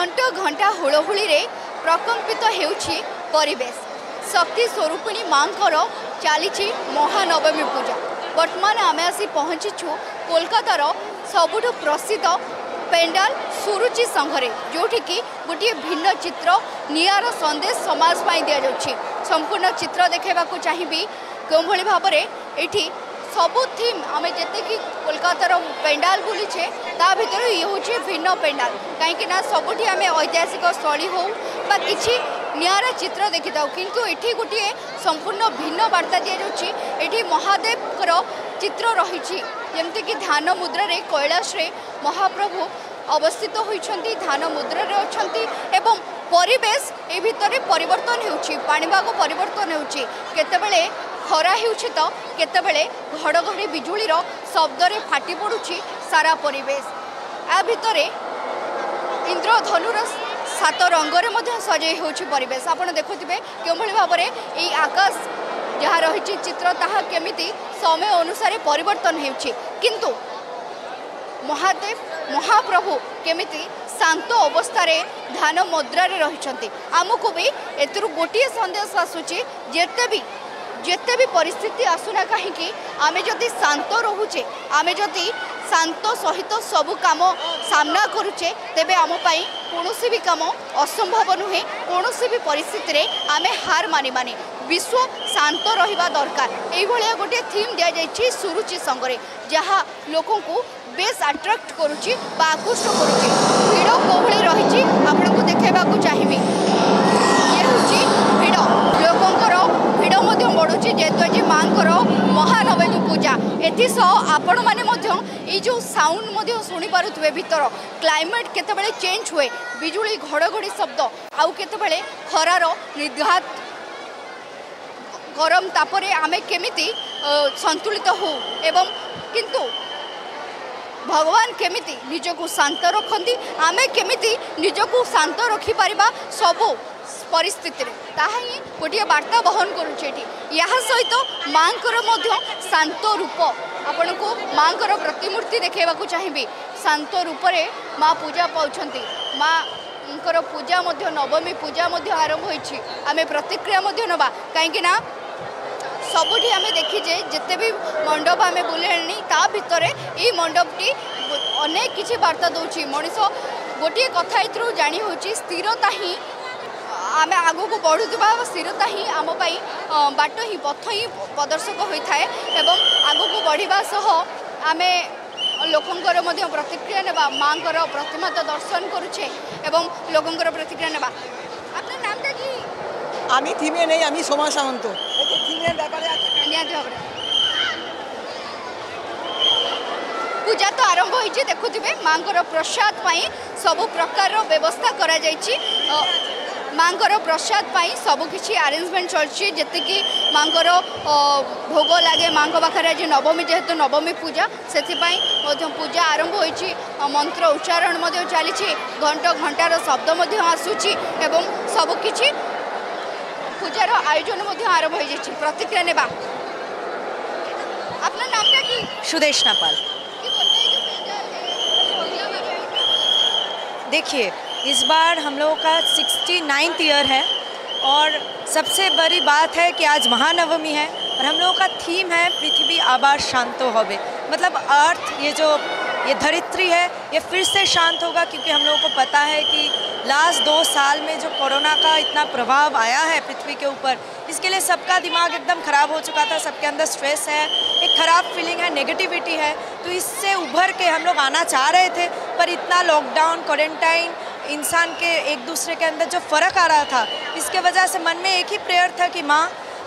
ঘণ্ট ঘণ্টা হুড়হুড়িরে প্রকম্পিত হেউছি পরিবেশ শক্তি স্বরূপিণী মাঙ্কর চালিছি মহানবমী পূজা বর্তমান আমি আসি পৌঁছিছু কলকাতার সবুঠু প্রসিদ্ধ পেন্ডাল সুরুচি সংঘরে যেটিকি গোটিয়ে ভিন্ন চিত্র নিয়ার সন্দেশ সমাজ পাই দিয়াযাচ্ছে সম্পূর্ণ চিত্র দেখাইবাকু চাহিবি কেউভাবে ভাবে এটি ସବୁ ଥିମ୍ ଆମେ ଯେତିକି କୋଲକାତାର ପେଣ୍ଡାଲ ବୁଲିଛେ ତା ଭିତରୁ ଇଏ ହେଉଛି ଭିନ୍ନ ପେଣ୍ଡାଲ କାହିଁକି ନା ସବୁଠି ଆମେ ଐତିହାସିକ ସ୍ଥଳୀ ହେଉ ବା କିଛି ନିଆରା ଚିତ୍ର ଦେଖିଥାଉ କିନ୍ତୁ ଏଠି ଗୋଟିଏ ସମ୍ପୂର୍ଣ୍ଣ ଭିନ୍ନ ବାର୍ତ୍ତା ଦିଆଯାଉଛି ଏଠି ମହାଦେବଙ୍କର ଚିତ୍ର ରହିଛି ଯେମିତିକି ଧ୍ୟାନ ମୁଦ୍ରାରେ କୈଳାସରେ ମହାପ୍ରଭୁ ଅବସ୍ଥିତ ହୋଇଛନ୍ତି ଧ୍ୟାନ ମୁଦ୍ରାରେ ଅଛନ୍ତି ଏବଂ ପରିବେଶ ଏ ଭିତରେ ପରିବର୍ତ୍ତନ ହେଉଛି ପାଣିପାଗ ପରିବର୍ତ୍ତନ ହେଉଛି କେତେବେଳେ ଖରା ହେଉଛି ତ କେତେବେଳେ ଘଡ଼ଘଡ଼ି ବିଜୁଳିର ଶବ୍ଦରେ ଫାଟି ପଡ଼ୁଛି ସାରା ପରିବେଶ ଆ ଭିତରେ ଇନ୍ଦ୍ରଧନୁର ସାତ ରଙ୍ଗରେ ମଧ୍ୟ ସଜେଇ ହେଉଛି ପରିବେଶ ଆପଣ ଦେଖୁଥିବେ କେଉଁଭଳି ଭାବରେ ଏଇ ଆକାଶ ଯାହା ରହିଛି ଚିତ୍ର ତାହା କେମିତି ସମୟ ଅନୁସାରେ ପରିବର୍ତ୍ତନ ହେଉଛି କିନ୍ତୁ ମହାଦେବ ମହାପ୍ରଭୁ କେମିତି ଶାନ୍ତ ଅବସ୍ଥାରେ ଧ୍ୟାନ ମୁଦ୍ରାରେ ରହିଛନ୍ତି ଆମକୁ ବି ଏଥିରୁ ଗୋଟିଏ ସନ୍ଦେଶ ଆସୁଛି ଯେତେ ବି ଯେତେ ବି ପରିସ୍ଥିତି ଆସୁନା କାହିଁକି ଆମେ ଯଦି ଶାନ୍ତ ରହୁଛେ ଆମେ ଯଦି ଶାନ୍ତ ସହିତ ସବୁ କାମ ସାମ୍ନା କରୁଛେ ତେବେ ଆମ ପାଇଁ କୌଣସି ବି କାମ ଅସମ୍ଭବ ନୁହେଁ କୌଣସି ବି ପରିସ୍ଥିତିରେ ଆମେ ହାର ମାନିବାନି ବିଶ୍ୱ ଶାନ୍ତ ରହିବା ଦରକାର ଏଇଭଳିଆ ଗୋଟିଏ ଥିମ୍ ଦିଆଯାଇଛି ସୁରୁଚି ସଙ୍ଗରେ ଯାହା ଲୋକଙ୍କୁ ବେଶ୍ ଆଟ୍ରାକ୍ଟ କରୁଛି ବା ଆକୃଷ୍ଟ କରୁଛି ଭିଡ଼ କେଉଁଭଳି ରହିଛି ଆପଣ ସହ ଆପଣମାନେ ମଧ୍ୟ ଏଇ ଯେଉଁ ସାଉଣ୍ଡ ମଧ୍ୟ ଶୁଣିପାରୁଥିବେ ଭିତର କ୍ଲାଇମେଟ୍ କେତେବେଳେ ଚେଞ୍ଜ ହୁଏ ବିଜୁଳି ଘଡ଼ଘଡ଼ି ଶବ୍ଦ ଆଉ କେତେବେଳେ ଖରାର ନିର୍ଘାତ ଗରମ ତାପରେ ଆମେ କେମିତି ସନ୍ତୁଳିତ ହଉ ଏବଂ କିନ୍ତୁ ଭଗବାନ କେମିତି ନିଜକୁ ଶାନ୍ତ ରଖନ୍ତି ଆମେ କେମିତି ନିଜକୁ ଶାନ୍ତ ରଖିପାରିବା ସବୁ ପରିସ୍ଥିତିରେ ତାହା ହିଁ ଗୋଟିଏ ବାର୍ତ୍ତା ବହନ କରୁଛି ଏଠି ଏହା ସହିତ ମାଙ୍କର ମଧ୍ୟ ଶାନ୍ତ ରୂପ ଆପଣଙ୍କୁ ମାଙ୍କର ପ୍ରତିମୂର୍ତ୍ତି ଦେଖାଇବାକୁ ଚାହିଁବି ଶାନ୍ତ ରୂପରେ ମା ପୂଜା ପାଉଛନ୍ତି ମାଙ୍କର ପୂଜା ମଧ୍ୟ ନବମୀ ପୂଜା ମଧ୍ୟ ଆରମ୍ଭ ହୋଇଛି ଆମେ ପ୍ରତିକ୍ରିୟା ମଧ୍ୟ ନେବା କାହିଁକି ନା ସବୁଠି ଆମେ ଦେଖିଛେ ଯେତେ ବି ମଣ୍ଡପ ଆମେ ବୁଲେଣି ତା ଭିତରେ ଏଇ ମଣ୍ଡପଟି ଅନେକ କିଛି ବାର୍ତ୍ତା ଦେଉଛି ମଣିଷ ଗୋଟିଏ କଥା ଏଥିରୁ ଜାଣି ହେଉଛି ସ୍ଥିରତା ହିଁ ଆମେ ଆଗକୁ ବଢ଼ୁଥିବା ସ୍ଥିରତା ହିଁ ଆମ ପାଇଁ ବାଟ ହିଁ ପଥ ହିଁ ପ୍ରଦର୍ଶକ ହୋଇଥାଏ ଏବଂ ଆଗକୁ ବଢ଼ିବା ସହ ଆମେ ଲୋକଙ୍କର ମଧ୍ୟ ପ୍ରତିକ୍ରିୟା ନେବା ମାଆଙ୍କର ପ୍ରତିମା ତ ଦର୍ଶନ କରୁଛେ ଏବଂ ଲୋକଙ୍କର ପ୍ରତିକ୍ରିୟା ନେବା আপনার নামটা কি আমি থিমে নেই আমি সোমা সামন্ত থিমের ব্যাপারে নিহতি ভাবে পূজা তো আরম্ভ হয়েছে দেখুবে মাঙ্কর প্রসাদ পাই সবু প্রকার ব্যবস্থা করা যাইছি ମାଆଙ୍କର ପ୍ରସାଦ ପାଇଁ ସବୁକିଛି ଆରେଞ୍ଜମେଣ୍ଟ ଚାଲିଛି ଯେତିକି ମାଆଙ୍କର ଭୋଗ ଲାଗେ ମାଆଙ୍କ ପାଖରେ ଆଜି ନବମୀ ଯେହେତୁ ନବମୀ ପୂଜା ସେଥିପାଇଁ ମଧ୍ୟ ପୂଜା ଆରମ୍ଭ ହୋଇଛି ମନ୍ତ୍ର ଉଚ୍ଚାରଣ ମଧ୍ୟ ଚାଲିଛି ଘଣ୍ଟ ଘଣ୍ଟାର ଶବ୍ଦ ମଧ୍ୟ ଆସୁଛି ଏବଂ ସବୁକିଛି ପୂଜାର ଆୟୋଜନ ମଧ୍ୟ ଆରମ୍ଭ ହୋଇଯାଇଛି ପ୍ରତିକ୍ରିୟା ନେବା আপনার নামটা কি সুদেশনা পাল देखिए इस बार हम लोगों का सिक्सटी नाइन्थ ईयर है और सबसे बड़ी बात है कि आज महानवमी है और हम लोगों का थीम है पृथ्वी आबार शांतो होवे मतलब अर्थ ये जो ये धरित्री है ये फिर से शांत होगा क्योंकि हम लोगों को पता है कि लास्ट दो साल में जो कोरोना का इतना प्रभाव आया है पृथ्वी के ऊपर इसके लिए सबका दिमाग एकदम ख़राब हो चुका था सबके अंदर स्ट्रेस है एक ख़राब फीलिंग है नेगेटिविटी है तो इससे उभर के हम लोग आना चाह रहे थे पर इतना लॉकडाउन क्वारंटाइन इंसान के एक दूसरे के अंदर जो फ़र्क आ रहा था इसके वजह से मन में एक ही प्रेयर था कि माँ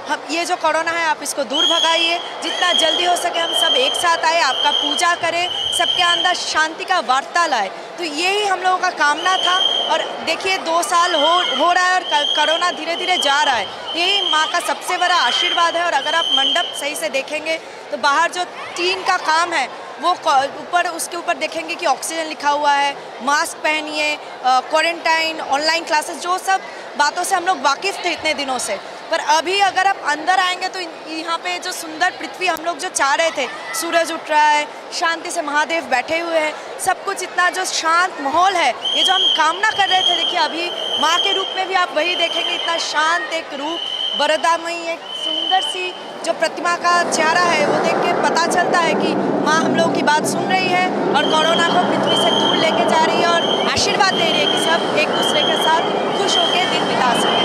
हम ये जो कोरोना है आप इसको दूर भगाइए जितना जल्दी हो सके हम सब एक साथ आए आपका पूजा करें सबके अंदर शांति का वार्ता लाए तो यही हम लोगों का कामना था और देखिए दो साल हो हो रहा है और कोरोना धीरे धीरे जा रहा है यही माँ का सबसे बड़ा आशीर्वाद है और अगर आप मंडप सही से देखेंगे तो बाहर जो टीन का काम है वो ऊपर उसके ऊपर देखेंगे कि ऑक्सीजन लिखा हुआ है मास्क पहनिए क्वारंटाइन ऑनलाइन क्लासेस जो सब बातों से हम लोग वाकिफ़ थे इतने दिनों से पर अभी अगर आप अंदर आएंगे तो यहाँ पे जो सुंदर पृथ्वी हम लोग जो चाह रहे थे सूरज उठ रहा है शांति से महादेव बैठे हुए हैं सब कुछ इतना जो शांत माहौल है ये जो हम कामना कर रहे थे देखिए अभी माँ के रूप में भी आप वही देखेंगे इतना शांत एक रूप बरदामयी एक सुंदर सी जो प्रतिमा का चेहरा है वो देख के पता चलता है कि माँ हम लोगों की बात सुन रही है और कोरोना को पृथ्वी से दूर लेके जा रही है और आशीर्वाद दे रही है कि सब एक दूसरे के साथ खुश होकर दिन बिता सके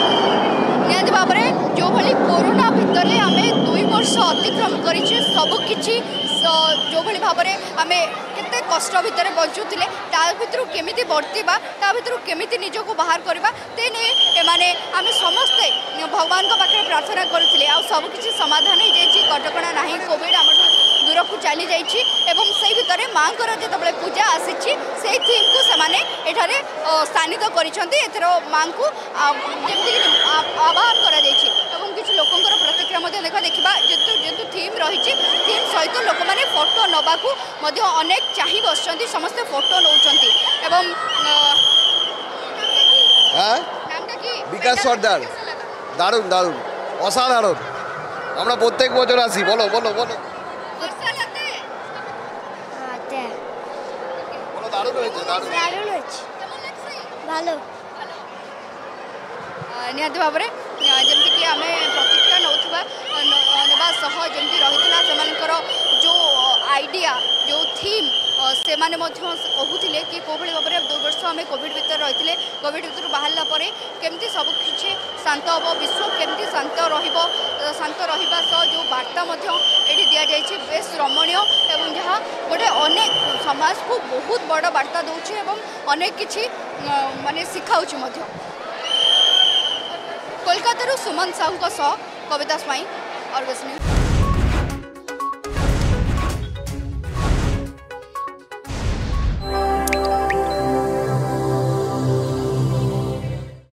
बाबरे भाव में जो भाई कोरोना भितर हमें दुई वर्ष अतिक्रम कर सबकि जो भाई भाव में आम কষ্ট ভিতরে বঞ্চুলে তা ভিতর কেমিতি বর্তিবা তা ভিতর কেমিতি নিজকে বাহার করা তে এমানে আমি সমস্তে ভগবান পাখে প্রার্থনা করলে আবুকিছি সমাধান হয়ে যাই কটকা না কোভিড আমার দূরক চালি যাই এবং সেই ভিতরে মাঙ্কর যেতবে পূজা আসিছি সেই থিমকু সে এখানে স্থানিত করেছেন এথর মাঙ্কু যেমি আবাহন করা যাই এবং কিছু লোকর প্রতিক্রিয়া দেখা দেখা রয়েছে তিন সহিত লোক মানে ফটো নেওয়া মধ্যে অনেক চাহি বসছেন সমস্ত ফটো নৌকর এবং বিকাশ সর্দার দারুণ দারুণ অসাধারণ আমরা প্রত্যেক বছর আসি বলো বলো বলো ভালো নিহতি ভাবে যেমি আমি जमी रही जो आईडिया जो थीम से मैंने कहते कि कौ भाव में दो वर्ष आम कॉविड भितर रही कॉविड भितर बाहर कमी सबकि शांत हम विश्व केमी शांत रांत रहा जो बार्ता ये दि जाए बेस रमणीय जहाँ गोटे अनेक समाज को बहुत बड़ बार्ता एवं अनेक कि मानने शिखा कोलकातारु सुमन साहू कविता स्वाई और बस में